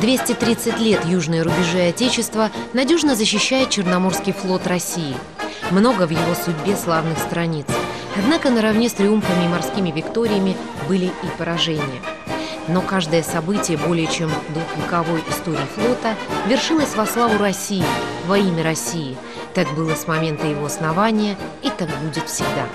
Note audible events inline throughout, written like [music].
230 лет южные рубежи Отечества надежно защищает Черноморский флот России. Много в его судьбе славных страниц. Однако наравне с триумфами и морскими викториями были и поражения. Но каждое событие более чем двухвековой истории флота вершилось во славу России, во имя России. Так было с момента его основания и так будет всегда.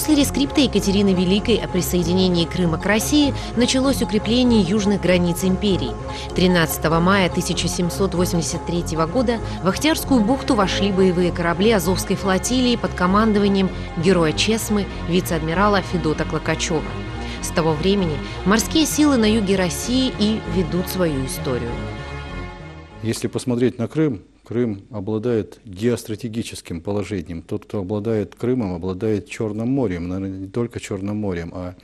После рескрипта Екатерины Великой о присоединении Крыма к России началось укрепление южных границ империи. 13 мая 1783 года в Ахтярскую бухту вошли боевые корабли Азовской флотилии под командованием героя Чесмы, вице-адмирала Федота Клокачева. С того времени морские силы на юге России и ведут свою историю. Если посмотреть на Крым, Крым обладает геостратегическим положением. Тот, кто обладает Крымом, обладает Черным морем, наверное, не только Черным морем, а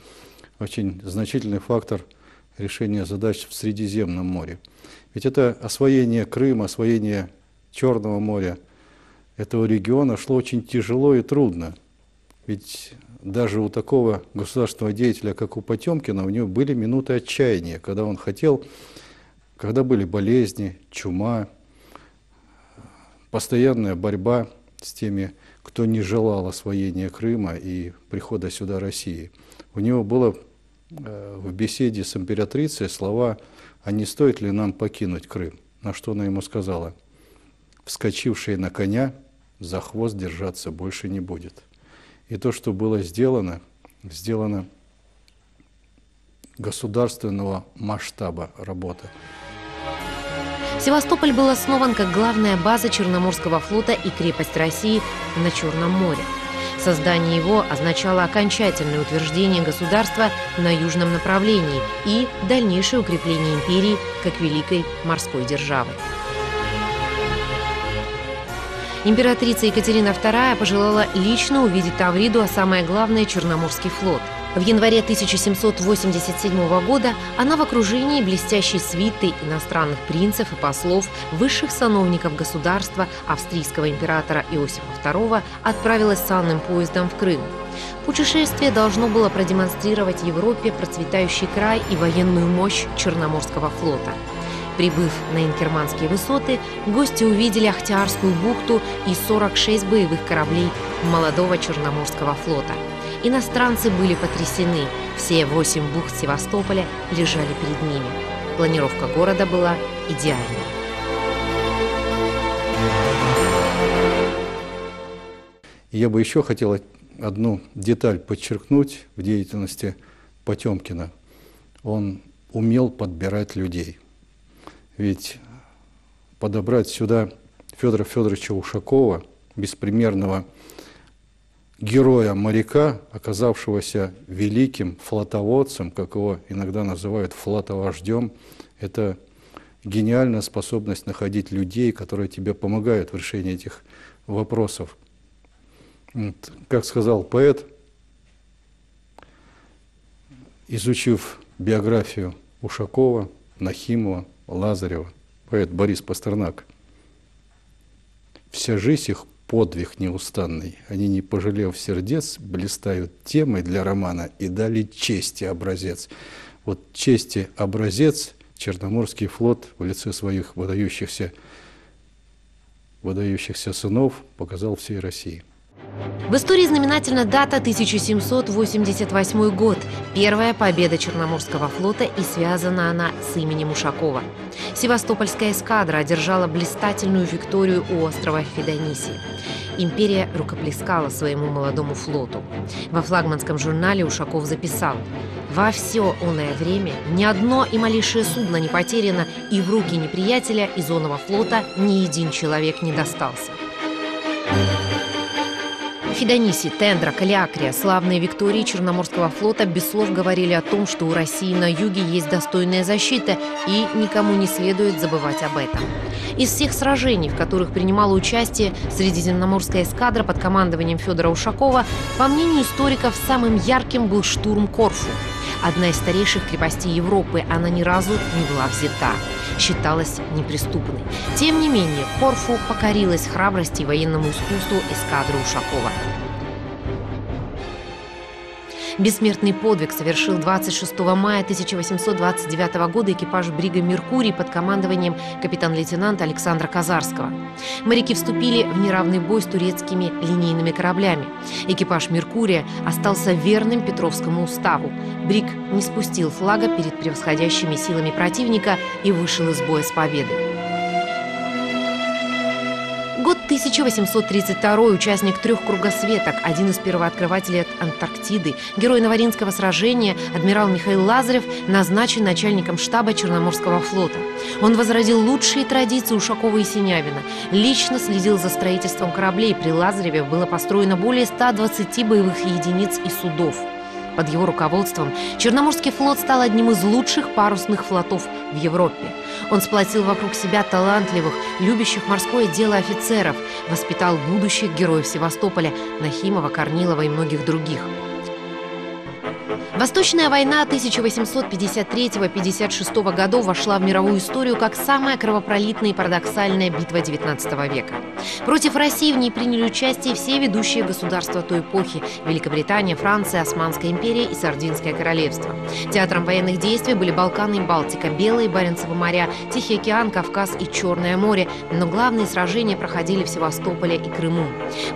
очень значительный фактор решения задач в Средиземном море. Ведь это освоение Крыма, освоение Черного моря, этого региона шло очень тяжело и трудно. Ведь даже у такого государственного деятеля, как у Потемкина, у него были минуты отчаяния, когда он хотел, когда были болезни, чума, постоянная борьба с теми, кто не желал освоения Крыма и прихода сюда России. У него было э, в беседе с императрицей слова «А не стоит ли нам покинуть Крым?» На что она ему сказала «Вскочивший на коня за хвост держаться больше не будет». И то, что было сделано, сделано государственного масштаба работа. Севастополь был основан как главная база Черноморского флота и крепость России на Черном море. Создание его означало окончательное утверждение государства на южном направлении и дальнейшее укрепление империи как великой морской державы. Императрица Екатерина II пожелала лично увидеть Тавриду, а самое главное – Черноморский флот – в январе 1787 года она в окружении блестящей свиты иностранных принцев и послов, высших сановников государства, австрийского императора Иосифа II отправилась санным поездом в Крым. Путешествие должно было продемонстрировать Европе процветающий край и военную мощь Черноморского флота. Прибыв на Инкерманские высоты, гости увидели Ахтиарскую бухту и 46 боевых кораблей молодого Черноморского флота – Иностранцы были потрясены. Все восемь бухт Севастополя лежали перед ними. Планировка города была идеальной. Я бы еще хотел одну деталь подчеркнуть в деятельности Потемкина. Он умел подбирать людей. Ведь подобрать сюда Федора Федоровича Ушакова, беспримерного героя моряка, оказавшегося великим флотоводцем, как его иногда называют флотовождем, это гениальная способность находить людей, которые тебе помогают в решении этих вопросов. Как сказал поэт, изучив биографию Ушакова, Нахимова, Лазарева, поэт Борис Пастернак, вся жизнь их подвиг неустанный. Они, не пожалев сердец, блистают темой для романа и дали чести образец. Вот чести образец Черноморский флот в лице своих выдающихся, выдающихся сынов показал всей России. В истории знаменательна дата 1788 год, первая победа Черноморского флота и связана она с именем Ушакова. Севастопольская эскадра одержала блистательную викторию у острова Федонисии. Империя рукоплескала своему молодому флоту. Во флагманском журнале Ушаков записал «Во все оное время ни одно и малейшее судно не потеряно, и в руки неприятеля из оного флота ни един человек не достался». Фидониси, Тендра, Калиакрия, славные виктории Черноморского флота без слов говорили о том, что у России на юге есть достойная защита, и никому не следует забывать об этом. Из всех сражений, в которых принимала участие Средиземноморская эскадра под командованием Федора Ушакова, по мнению историков, самым ярким был штурм Корфу. Одна из старейших крепостей Европы, она ни разу не была взята. Считалась неприступной. Тем не менее, Корфу покорилась храбрости и военному искусству эскадры Ушакова. Бессмертный подвиг совершил 26 мая 1829 года экипаж брига «Меркурий» под командованием капитан-лейтенанта Александра Казарского. Моряки вступили в неравный бой с турецкими линейными кораблями. Экипаж «Меркурия» остался верным Петровскому уставу. Бриг не спустил флага перед превосходящими силами противника и вышел из боя с победой. 1832 участник трех кругосветок, один из первооткрывателей Антарктиды, герой Новоринского сражения, адмирал Михаил Лазарев, назначен начальником штаба Черноморского флота. Он возродил лучшие традиции Ушакова и Синявина, лично следил за строительством кораблей. При Лазареве было построено более 120 боевых единиц и судов. Под его руководством Черноморский флот стал одним из лучших парусных флотов в Европе. Он сплотил вокруг себя талантливых, любящих морское дело офицеров, воспитал будущих героев Севастополя Нахимова, Корнилова и многих других – Восточная война 1853-56 годов вошла в мировую историю как самая кровопролитная и парадоксальная битва XIX века. Против России в ней приняли участие все ведущие государства той эпохи – Великобритания, Франция, Османская империя и Сардинское королевство. Театром военных действий были Балканы и Балтика, Белые, Баренцево моря, Тихий океан, Кавказ и Черное море, но главные сражения проходили в Севастополе и Крыму.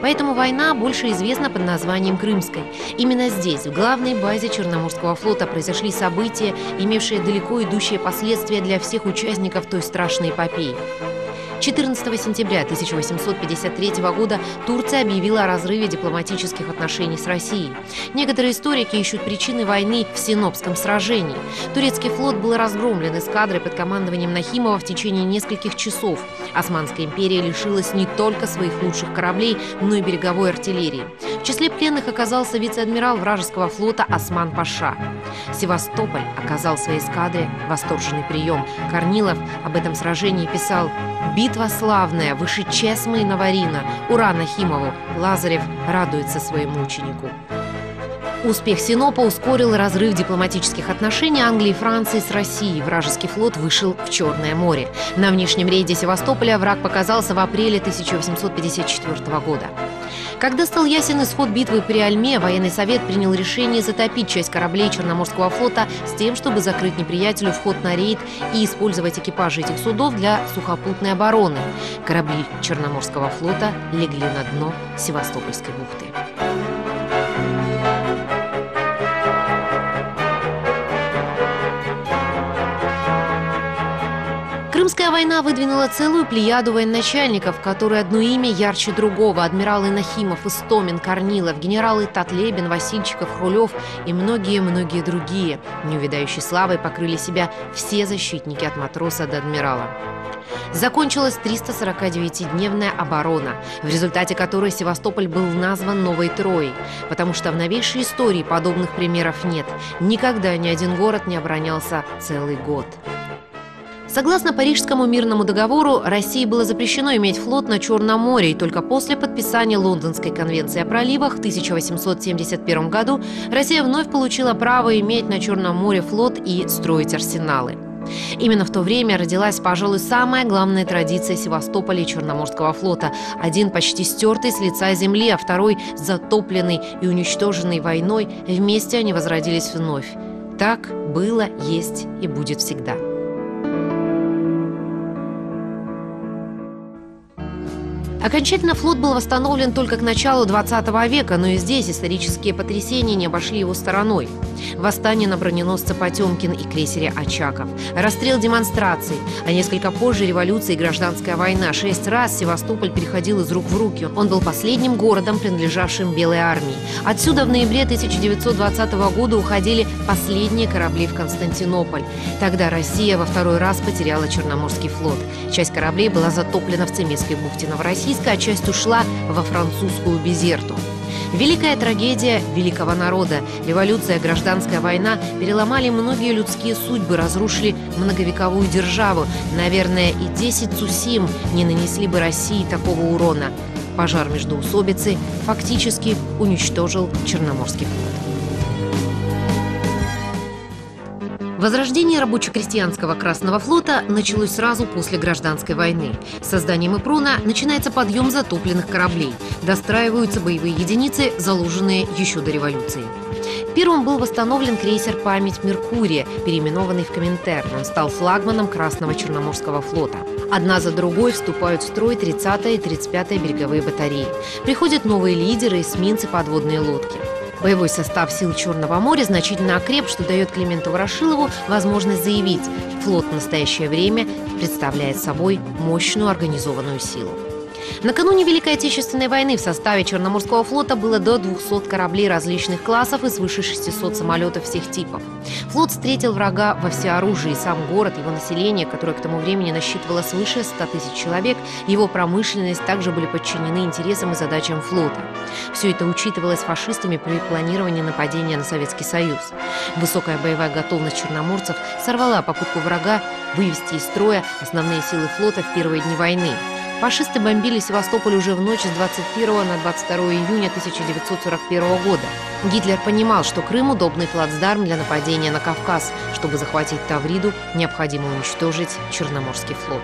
Поэтому война больше известна под названием Крымской. Именно здесь, в главной базе Черноморского Черноморского флота произошли события, имевшие далеко идущие последствия для всех участников той страшной эпопеи. 14 сентября 1853 года Турция объявила о разрыве дипломатических отношений с Россией. Некоторые историки ищут причины войны в Синопском сражении. Турецкий флот был разгромлен эскадрой под командованием Нахимова в течение нескольких часов. Османская империя лишилась не только своих лучших кораблей, но и береговой артиллерии. В числе пленных оказался вице-адмирал вражеского флота Осман Паша. Севастополь оказал своей эскадре восторженный прием. Корнилов об этом сражении писал Битва славная, выше Чесмы и Наварина. Ура Нахимову! Лазарев радуется своему ученику. Успех Синопа ускорил разрыв дипломатических отношений Англии и Франции с Россией. Вражеский флот вышел в Черное море. На внешнем рейде Севастополя враг показался в апреле 1854 года. Когда стал ясен исход битвы при Альме, военный совет принял решение затопить часть кораблей Черноморского флота с тем, чтобы закрыть неприятелю вход на рейд и использовать экипажи этих судов для сухопутной обороны. Корабли Черноморского флота легли на дно Севастопольской бухты. Война выдвинула целую плеяду военачальников, которые одно имя ярче другого. Адмиралы Нахимов, Истомин, Корнилов, генералы Татлебин, Васильчиков, Хрулев и многие-многие другие. Неувидающей славой покрыли себя все защитники от матроса до адмирала. Закончилась 349-дневная оборона, в результате которой Севастополь был назван Новой Троей, потому что в новейшей истории подобных примеров нет. Никогда ни один город не оборонялся целый год. Согласно Парижскому мирному договору, России было запрещено иметь флот на Черном море, и только после подписания Лондонской конвенции о проливах в 1871 году Россия вновь получила право иметь на Черном море флот и строить арсеналы. Именно в то время родилась, пожалуй, самая главная традиция Севастополя и Черноморского флота. Один почти стертый с лица земли, а второй затопленный и уничтоженный войной. Вместе они возродились вновь. Так было, есть и будет всегда. Окончательно флот был восстановлен только к началу 20 века, но и здесь исторические потрясения не обошли его стороной. Восстание на броненосце Потемкин и крейсере Очаков, расстрел демонстраций, а несколько позже революция и гражданская война. Шесть раз Севастополь переходил из рук в руки. Он был последним городом, принадлежавшим Белой армии. Отсюда в ноябре 1920 года уходили последние корабли в Константинополь. Тогда Россия во второй раз потеряла Черноморский флот. Часть кораблей была затоплена в Цемесской бухте Новороссийска, а часть ушла во французскую Безерту. Великая трагедия великого народа, революция, гражданская война переломали многие людские судьбы, разрушили многовековую державу. Наверное, и 10 Цусим не нанесли бы России такого урона. Пожар между усобицы фактически уничтожил Черноморский флот. Возрождение рабоче-крестьянского Красного флота началось сразу после гражданской войны. С созданием Ипрона начинается подъем затопленных кораблей. Достраиваются боевые единицы, заложенные еще до революции. Первым был восстановлен крейсер «Память Меркурия», переименованный в Коминтерн. Он стал флагманом Красного Черноморского флота. Одна за другой вступают в строй 30-я и 35-я береговые батареи. Приходят новые лидеры, эсминцы, подводные лодки. Боевой состав сил Черного моря значительно окреп, что дает Клименту Ворошилову возможность заявить, флот в настоящее время представляет собой мощную организованную силу. Накануне Великой Отечественной войны в составе Черноморского флота было до 200 кораблей различных классов и свыше 600 самолетов всех типов. Флот встретил врага во всеоружии. Сам город, его население, которое к тому времени насчитывало свыше 100 тысяч человек, его промышленность также были подчинены интересам и задачам флота. Все это учитывалось фашистами при планировании нападения на Советский Союз. Высокая боевая готовность черноморцев сорвала попытку врага вывести из строя основные силы флота в первые дни войны. Фашисты бомбили Севастополь уже в ночь с 21 на 22 июня 1941 года. Гитлер понимал, что Крым – удобный плацдарм для нападения на Кавказ. Чтобы захватить Тавриду, необходимо уничтожить Черноморский флот.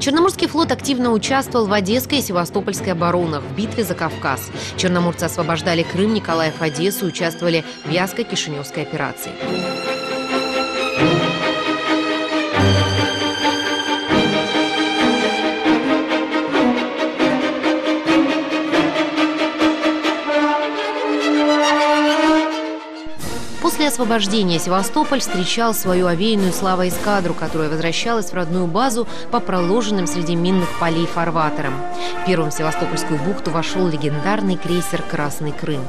Черноморский флот активно участвовал в Одесской и Севастопольской оборонах, в битве за Кавказ. Черноморцы освобождали Крым, Николаев, Одессу, участвовали в Вязко-Кишиневской операции. Освобождения Севастополь встречал свою овеянную славой эскадру, которая возвращалась в родную базу по проложенным среди минных полей фарватерам. Первым в Севастопольскую бухту вошел легендарный крейсер «Красный Крым».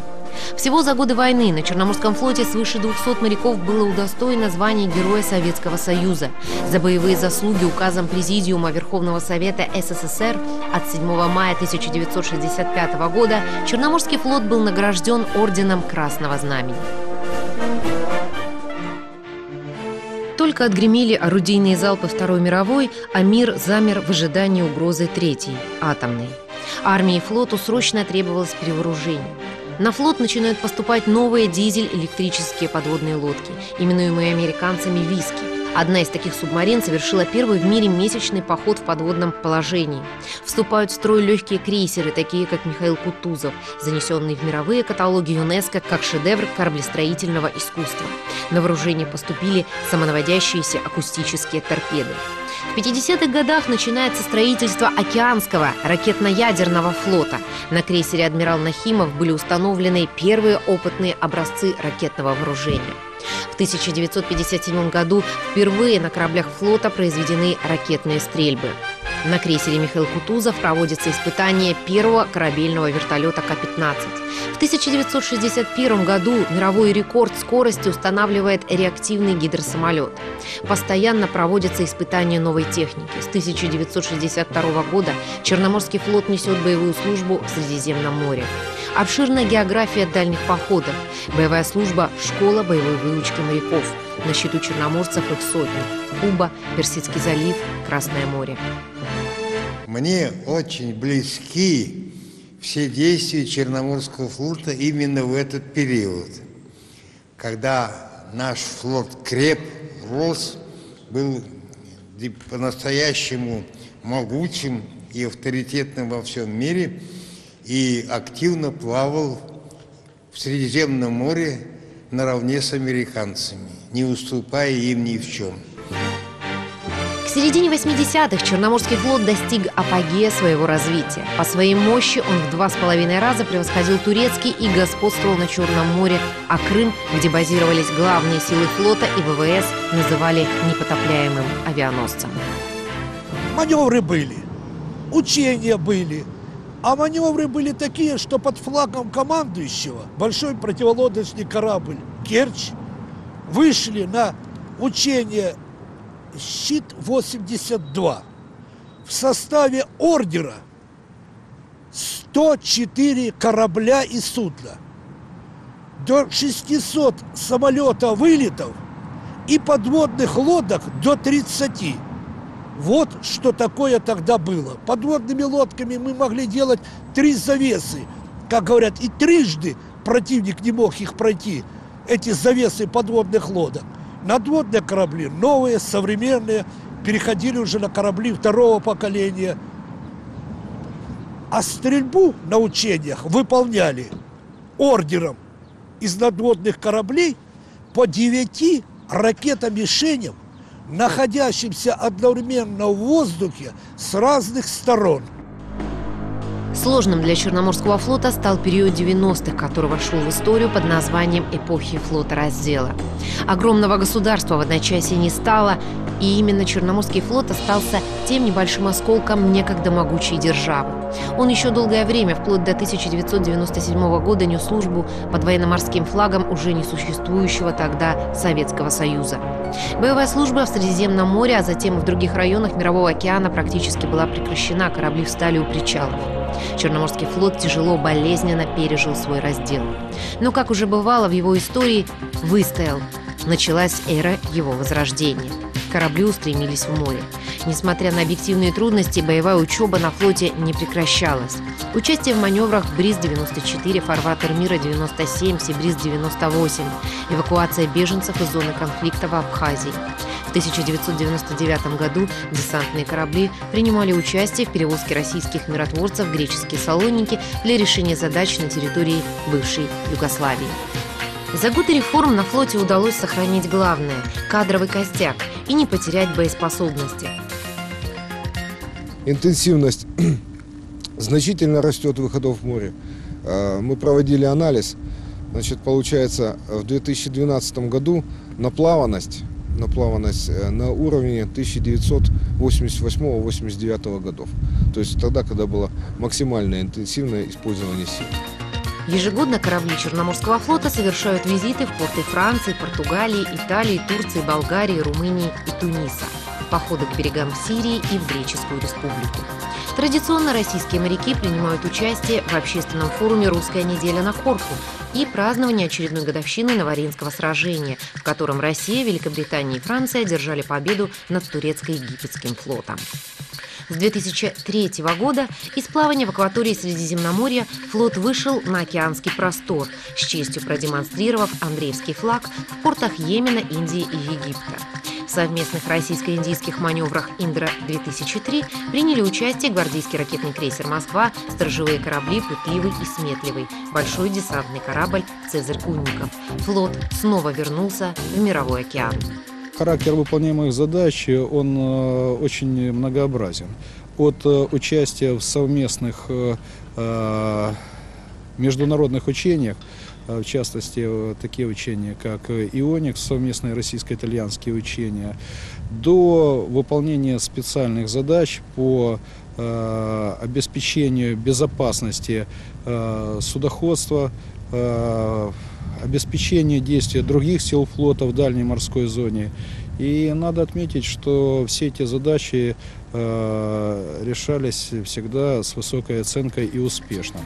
Всего за годы войны на Черноморском флоте свыше 200 моряков было удостоено звания Героя Советского Союза. За боевые заслуги указом Президиума Верховного Совета СССР от 7 мая 1965 года Черноморский флот был награжден Орденом Красного Знамени. Только отгремели орудийные залпы Второй мировой, а мир замер в ожидании угрозы Третьей, атомной. Армии и флоту срочно требовалось перевооружение. На флот начинают поступать новые дизель-электрические подводные лодки, именуемые американцами «Виски». Одна из таких субмарин совершила первый в мире месячный поход в подводном положении. Вступают в строй легкие крейсеры, такие как Михаил Кутузов, занесенный в мировые каталоги ЮНЕСКО как шедевр кораблестроительного искусства. На вооружение поступили самонаводящиеся акустические торпеды. В 50-х годах начинается строительство океанского ракетно-ядерного флота. На крейсере «Адмирал Нахимов» были установлены первые опытные образцы ракетного вооружения. В 1957 году впервые на кораблях флота произведены ракетные стрельбы. На крейсере Михаил Кутузов проводится испытание первого корабельного вертолета К-15. В 1961 году мировой рекорд скорости устанавливает реактивный гидросамолет. Постоянно проводятся испытания новой техники. С 1962 года Черноморский флот несет боевую службу в Средиземном море. Обширная география дальних походов. Боевая служба – школа боевой выучки моряков. На счету черноморцев их сотни. Куба, Персидский залив, Красное море. Мне очень близки все действия Черноморского флота именно в этот период, когда наш флот креп, рос, был по-настоящему могучим и авторитетным во всем мире и активно плавал в Средиземном море наравне с американцами, не уступая им ни в чем середине 80-х Черноморский флот достиг апогея своего развития. По своей мощи он в два с половиной раза превосходил турецкий и господствовал на Черном море, а Крым, где базировались главные силы флота и ВВС, называли непотопляемым авианосцем. Маневры были, учения были, а маневры были такие, что под флагом командующего большой противолодочный корабль «Керчь» вышли на учение щит-82 в составе ордера 104 корабля и судна, до 600 самолета вылетов и подводных лодок до 30. Вот что такое тогда было. Подводными лодками мы могли делать три завесы. Как говорят, и трижды противник не мог их пройти, эти завесы подводных лодок. Надводные корабли, новые, современные, переходили уже на корабли второго поколения. А стрельбу на учениях выполняли ордером из надводных кораблей по девяти ракетомишеням, находящимся одновременно в воздухе с разных сторон – Сложным для Черноморского флота стал период 90-х, который вошел в историю под названием «Эпохи флота раздела». Огромного государства в одночасье не стало, и именно Черноморский флот остался тем небольшим осколком некогда могучей державы. Он еще долгое время, вплоть до 1997 года, нес службу под военно-морским флагом уже несуществующего тогда Советского Союза. Боевая служба в Средиземном море, а затем и в других районах Мирового океана практически была прекращена, корабли встали у причалов. Черноморский флот тяжело, болезненно пережил свой раздел. Но, как уже бывало в его истории, выстоял. Началась эра его возрождения корабли устремились в море. Несмотря на объективные трудности, боевая учеба на флоте не прекращалась. Участие в маневрах Бриз-94, Фарватер мира 97, Сибриз-98, эвакуация беженцев из зоны конфликта в Абхазии. В 1999 году десантные корабли принимали участие в перевозке российских миротворцев в греческие салоники для решения задач на территории бывшей Югославии. За годы реформ на флоте удалось сохранить главное – кадровый костяк и не потерять боеспособности. Интенсивность [clears throat] значительно растет выходов в море. А, мы проводили анализ. Значит, получается, в 2012 году наплаванность, наплаванность э, на уровне 1988-89 годов. То есть тогда, когда было максимальное интенсивное использование сил. Ежегодно корабли Черноморского флота совершают визиты в порты Франции, Португалии, Италии, Турции, Болгарии, Румынии и Туниса. Походы к берегам Сирии и в Греческую республику. Традиционно российские моряки принимают участие в общественном форуме «Русская неделя на Корфу» и празднование очередной годовщины Наваринского сражения, в котором Россия, Великобритания и Франция одержали победу над турецко-египетским флотом. С 2003 года из плавания в акватории Средиземноморья флот вышел на океанский простор, с честью продемонстрировав Андреевский флаг в портах Йемена, Индии и Египта. В совместных российско-индийских маневрах «Индра-2003» приняли участие гвардейский ракетный крейсер «Москва», сторожевые корабли «Пытливый» и «Сметливый», большой десантный корабль «Цезарь Кунников». Флот снова вернулся в мировой океан. Характер выполняемых задач, он э, очень многообразен. От э, участия в совместных э, международных учениях, в частности, такие учения, как «Ионикс», совместные российско-итальянские учения, до выполнения специальных задач по обеспечению безопасности судоходства, обеспечение действия других сил флота в дальней морской зоне. И надо отметить, что все эти задачи решались всегда с высокой оценкой и успешно.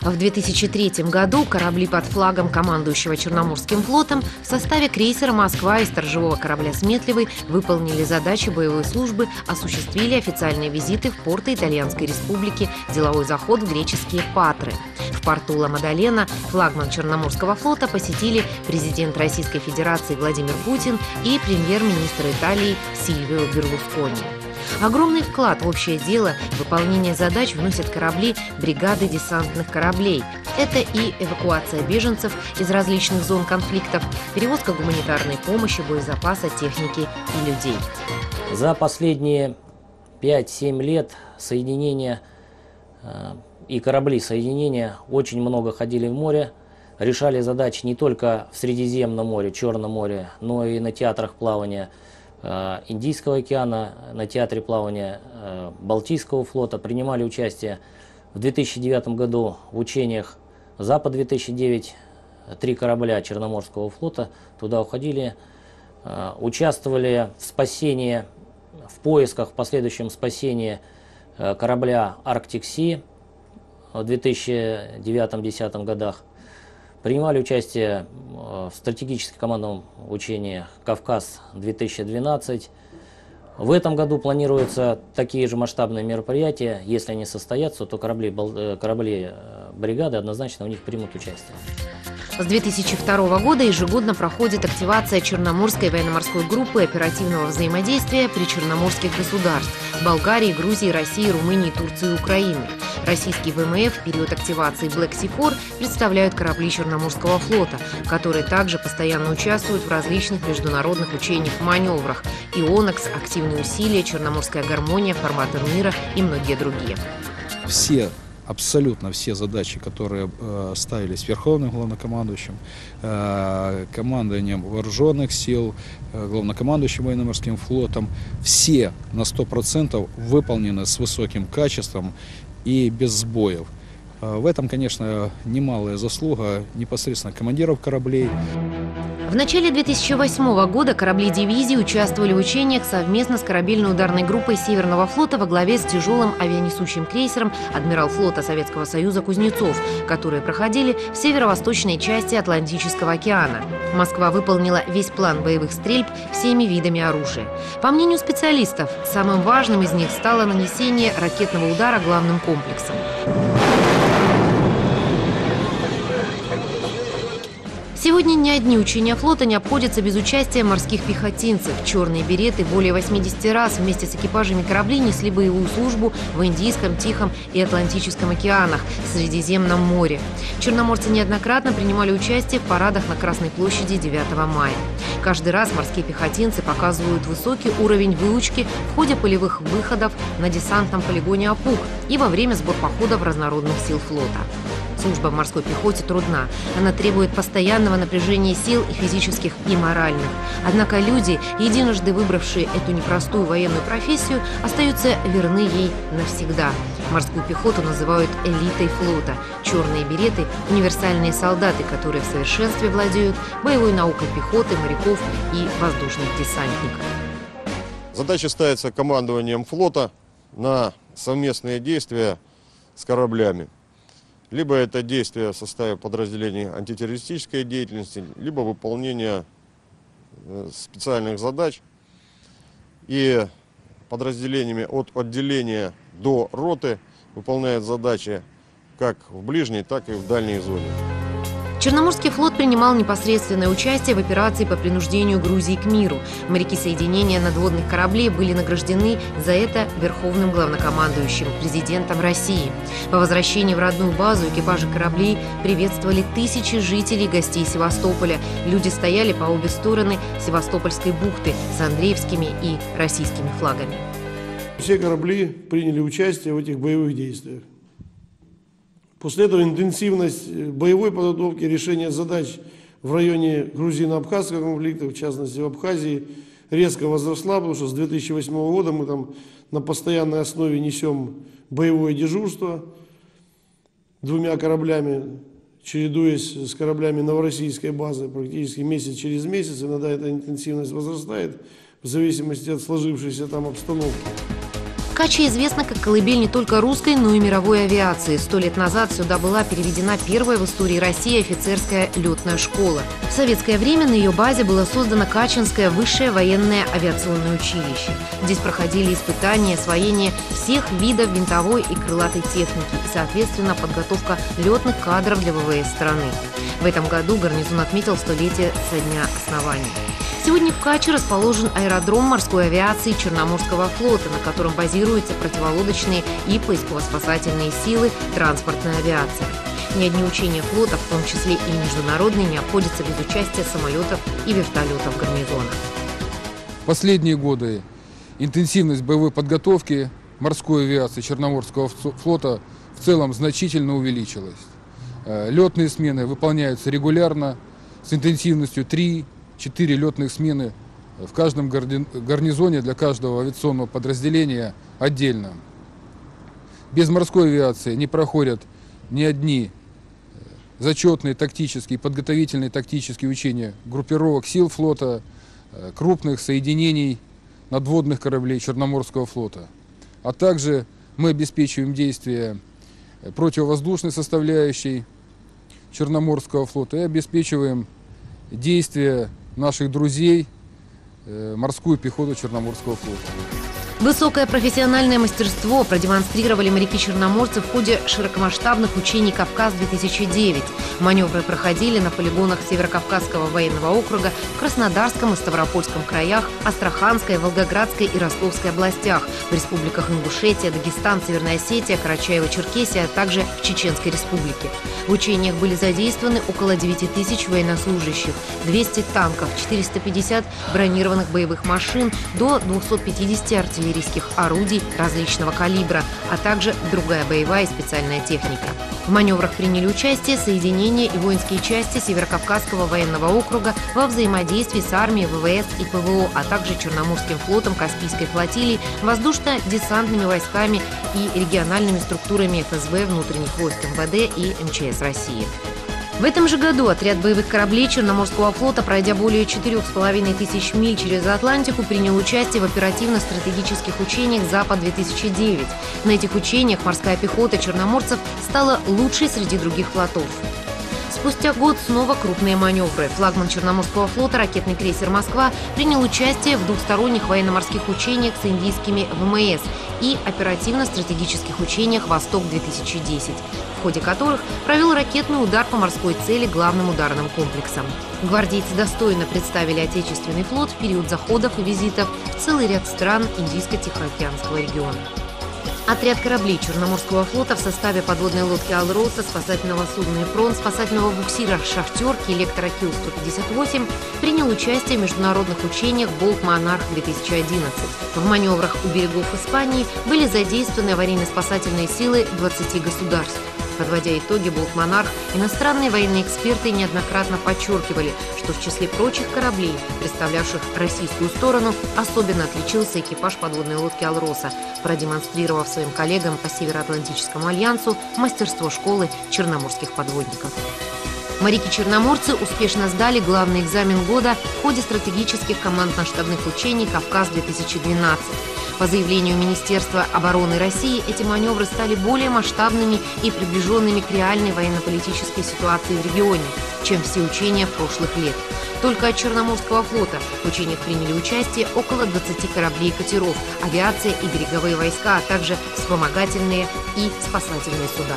В 2003 году корабли под флагом командующего Черноморским флотом в составе крейсера «Москва» и сторожевого корабля «Сметливый» выполнили задачи боевой службы, осуществили официальные визиты в порты Итальянской республики, деловой заход в греческие Патры. В порту Ла-Мадалена флагман Черноморского флота посетили президент Российской Федерации Владимир Путин и премьер-министр Италии Сильвио Берлускони. Огромный вклад в общее дело выполнение задач вносят корабли бригады десантных кораблей. Это и эвакуация беженцев из различных зон конфликтов, перевозка гуманитарной помощи, боезапаса, техники и людей. За последние 5-7 лет соединения э, и корабли соединения очень много ходили в море, решали задачи не только в Средиземном море, Черном море, но и на театрах плавания – Индийского океана, на театре плавания э, Балтийского флота. Принимали участие в 2009 году в учениях Запад-2009. Три корабля Черноморского флота туда уходили, э, участвовали в спасении, в поисках, в последующем спасении корабля Арктик Си в 2009-2010 годах. Принимали участие в стратегическом командном учении «Кавказ-2012». В этом году планируются такие же масштабные мероприятия. Если они состоятся, то корабли, корабли бригады однозначно в них примут участие. С 2002 года ежегодно проходит активация Черноморской военно-морской группы оперативного взаимодействия при черноморских государств – Болгарии, Грузии, России, Румынии, Турции и Украины. Российский ВМФ в период активации Black Sea 4 представляют корабли Черноморского флота, которые также постоянно участвуют в различных международных учениях-маневрах – ИОНОКС, активные усилия, Черноморская гармония, форматор мира и многие другие. Все абсолютно все задачи, которые э, ставились Верховным главнокомандующим, э, командованием вооруженных сил, э, главнокомандующим военно-морским флотом, все на 100% выполнены с высоким качеством и без сбоев. Э, в этом, конечно, немалая заслуга непосредственно командиров кораблей. В начале 2008 года корабли дивизии участвовали в учениях совместно с корабельной ударной группой Северного флота во главе с тяжелым авианесущим крейсером «Адмирал флота Советского Союза Кузнецов», которые проходили в северо-восточной части Атлантического океана. Москва выполнила весь план боевых стрельб всеми видами оружия. По мнению специалистов, самым важным из них стало нанесение ракетного удара главным комплексом. Сегодня ни одни учения флота не обходятся без участия морских пехотинцев. Черные береты более 80 раз вместе с экипажами кораблей несли боевую службу в Индийском, Тихом и Атлантическом океанах, Средиземном море. Черноморцы неоднократно принимали участие в парадах на Красной площади 9 мая. Каждый раз морские пехотинцы показывают высокий уровень выучки в ходе полевых выходов на десантном полигоне «Апук» и во время сборпоходов разнородных сил флота. Служба в морской пехоте трудна. Она требует постоянного напряжения сил и физических, и моральных. Однако люди, единожды выбравшие эту непростую военную профессию, остаются верны ей навсегда. Морскую пехоту называют элитой флота. Черные береты – универсальные солдаты, которые в совершенстве владеют боевой наукой пехоты, моряков и воздушных десантников. Задача ставится командованием флота на совместные действия с кораблями. Либо это действие в составе подразделений антитеррористической деятельности, либо выполнение э, специальных задач. И подразделениями от отделения до роты выполняют задачи как в ближней, так и в дальней зоне. Черноморский флот принимал непосредственное участие в операции по принуждению Грузии к миру. Моряки соединения надводных кораблей были награждены за это Верховным главнокомандующим, президентом России. По возвращении в родную базу экипажи кораблей приветствовали тысячи жителей гостей Севастополя. Люди стояли по обе стороны Севастопольской бухты с андреевскими и российскими флагами. Все корабли приняли участие в этих боевых действиях. После этого интенсивность э, боевой подготовки, решения задач в районе грузино-абхазского конфликта, в частности в Абхазии, резко возросла, потому что с 2008 года мы там на постоянной основе несем боевое дежурство двумя кораблями, чередуясь с кораблями новороссийской базы практически месяц через месяц. Иногда эта интенсивность возрастает в зависимости от сложившейся там обстановки. Кача известна как колыбель не только русской, но и мировой авиации. Сто лет назад сюда была переведена первая в истории России офицерская летная школа. В советское время на ее базе было создано Качинское высшее военное авиационное училище. Здесь проходили испытания, освоение всех видов винтовой и крылатой техники и, соответственно, подготовка летных кадров для ВВС страны. В этом году гарнизон отметил столетие со дня основания. Сегодня в Каче расположен аэродром морской авиации Черноморского флота, на котором базируются противолодочные и поисково-спасательные силы, транспортная авиация. Ни одни учения флота, в том числе и международные, не обходятся без участия самолетов и вертолетов гарнизона. Последние годы интенсивность боевой подготовки морской авиации Черноморского флота в целом значительно увеличилась. Э, летные смены выполняются регулярно с интенсивностью 3 четыре летных смены в каждом гарнизоне для каждого авиационного подразделения отдельно. Без морской авиации не проходят ни одни э, зачетные тактические, подготовительные тактические учения группировок сил флота, э, крупных соединений надводных кораблей Черноморского флота. А также мы обеспечиваем действия противовоздушной составляющей Черноморского флота и обеспечиваем действия наших друзей, э, морскую пехоту Черноморского флота. Высокое профессиональное мастерство продемонстрировали моряки-черноморцы в ходе широкомасштабных учений «Кавказ-2009». Маневры проходили на полигонах Северокавказского военного округа, в Краснодарском и Ставропольском краях, Астраханской, Волгоградской и Ростовской областях, в республиках Ингушетия, Дагестан, Северная Осетия, Карачаево-Черкесия, а также в Чеченской республике. В учениях были задействованы около 9 тысяч военнослужащих, 200 танков, 450 бронированных боевых машин, до 250 артиллерийских артиллерийских орудий различного калибра, а также другая боевая и специальная техника. В маневрах приняли участие соединения и воинские части Северокавказского военного округа во взаимодействии с армией, ВВС и ПВО, а также Черноморским флотом, Каспийской флотилией, воздушно-десантными войсками и региональными структурами ФСБ, внутренних войск МВД и МЧС России. В этом же году отряд боевых кораблей Черноморского флота, пройдя более 4,5 тысяч миль через Атлантику, принял участие в оперативно-стратегических учениях «Запад-2009». На этих учениях морская пехота черноморцев стала лучшей среди других флотов. Спустя год снова крупные маневры. Флагман Черноморского флота, ракетный крейсер «Москва», принял участие в двухсторонних военно-морских учениях с индийскими ВМС и оперативно-стратегических учениях «Восток-2010», в ходе которых провел ракетный удар по морской цели главным ударным комплексом. Гвардейцы достойно представили отечественный флот в период заходов и визитов в целый ряд стран Индийско-Тихоокеанского региона. Отряд кораблей Черноморского флота в составе подводной лодки «Алроса», спасательного судна «Ипрон», спасательного буксира «Шахтерки» электро Кил-158 принял участие в международных учениях «Болт Монарх-2011». В маневрах у берегов Испании были задействованы аварийно-спасательные силы 20 государств. Подводя итоги «Болт-Монарх», иностранные военные эксперты неоднократно подчеркивали, что в числе прочих кораблей, представлявших российскую сторону, особенно отличился экипаж подводной лодки «Алроса», продемонстрировав своим коллегам по Североатлантическому альянсу мастерство школы черноморских подводников. Моряки-черноморцы успешно сдали главный экзамен года в ходе стратегических командно-штабных учений «Кавказ-2012». По заявлению Министерства обороны России, эти маневры стали более масштабными и приближенными к реальной военно-политической ситуации в регионе, чем все учения прошлых лет. Только от Черноморского флота в учениях приняли участие около 20 кораблей и катеров, авиация и береговые войска, а также вспомогательные и спасательные суда.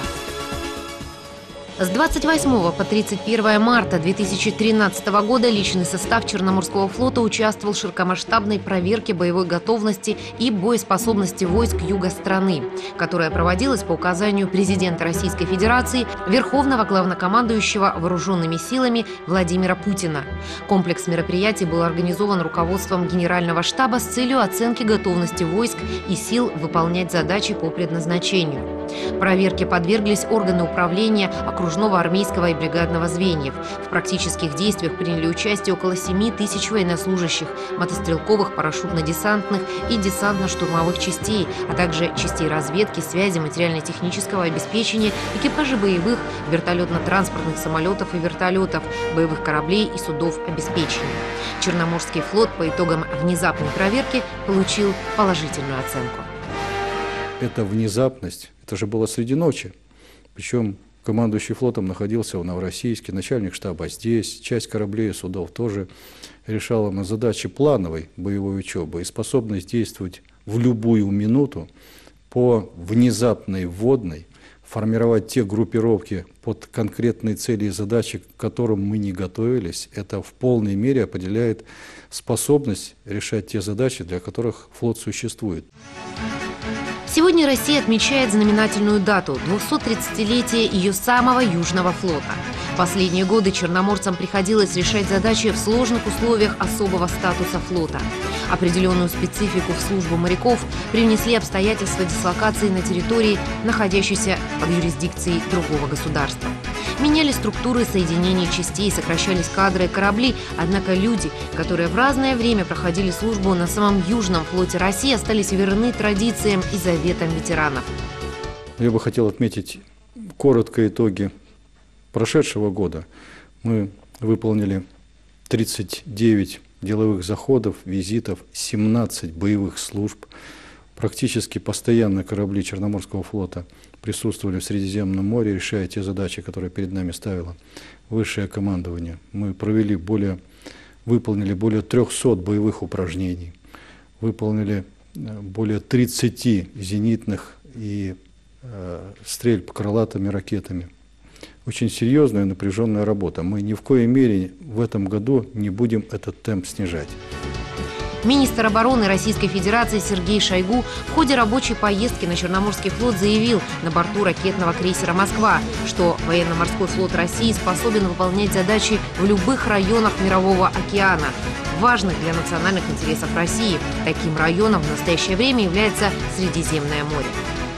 С 28 по 31 марта 2013 года личный состав Черноморского флота участвовал в широкомасштабной проверке боевой готовности и боеспособности войск юга страны, которая проводилась по указанию президента Российской Федерации, Верховного главнокомандующего вооруженными силами Владимира Путина. Комплекс мероприятий был организован руководством Генерального штаба с целью оценки готовности войск и сил выполнять задачи по предназначению. Проверке подверглись органы управления окружного армейского и бригадного звеньев. В практических действиях приняли участие около 7 тысяч военнослужащих, мотострелковых, парашютно-десантных и десантно-штурмовых частей, а также частей разведки, связи, материально-технического обеспечения, экипажи боевых, вертолетно-транспортных самолетов и вертолетов, боевых кораблей и судов обеспечения. Черноморский флот по итогам внезапной проверки получил положительную оценку. Эта внезапность, это же было среди ночи. Причем командующий флотом находился в Новороссийске, начальник штаба здесь, часть кораблей и судов тоже решала на задачи плановой боевой учебы и способность действовать в любую минуту по внезапной вводной, формировать те группировки под конкретные цели и задачи, к которым мы не готовились, это в полной мере определяет способность решать те задачи, для которых флот существует. Сегодня Россия отмечает знаменательную дату – 230-летие ее самого южного флота. Последние годы черноморцам приходилось решать задачи в сложных условиях особого статуса флота. Определенную специфику в службу моряков привнесли обстоятельства дислокации на территории, находящейся под юрисдикцией другого государства. Меняли структуры соединения частей, сокращались кадры и корабли, однако люди, которые в разное время проходили службу на самом южном флоте России, остались верны традициям и заветам ветеранов. Я бы хотел отметить коротко итоги прошедшего года. Мы выполнили 39 деловых заходов, визитов, 17 боевых служб. Практически постоянно корабли Черноморского флота присутствовали в Средиземном море, решая те задачи, которые перед нами ставило высшее командование. Мы провели более, выполнили более 300 боевых упражнений, выполнили э, более 30 зенитных и э, стрельб крылатыми ракетами. Очень серьезная напряженная работа. Мы ни в коей мере в этом году не будем этот темп снижать. Министр обороны Российской Федерации Сергей Шойгу в ходе рабочей поездки на Черноморский флот заявил на борту ракетного крейсера «Москва», что военно-морской флот России способен выполнять задачи в любых районах Мирового океана, важных для национальных интересов России. Таким районом в настоящее время является Средиземное море.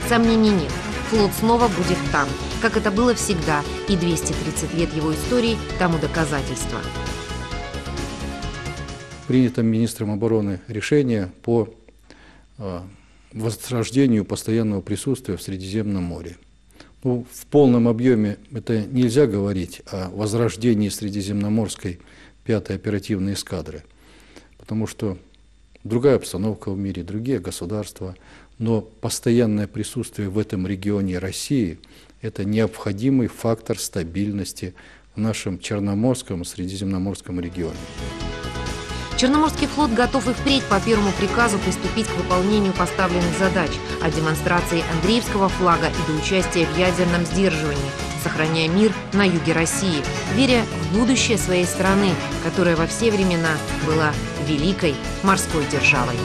Сомнений нет. Флот снова будет там, как это было всегда, и 230 лет его истории тому доказательство принятом министром обороны решение по э, возрождению постоянного присутствия в Средиземном море. Ну, в полном объеме это нельзя говорить о возрождении Средиземноморской пятой оперативной эскадры, потому что другая обстановка в мире, другие государства, но постоянное присутствие в этом регионе России – это необходимый фактор стабильности в нашем Черноморском Средиземноморском регионе. Черноморский флот готов и впредь по первому приказу приступить к выполнению поставленных задач от демонстрации Андреевского флага и до участия в ядерном сдерживании, сохраняя мир на юге России, веря в будущее своей страны, которая во все времена была великой морской державой.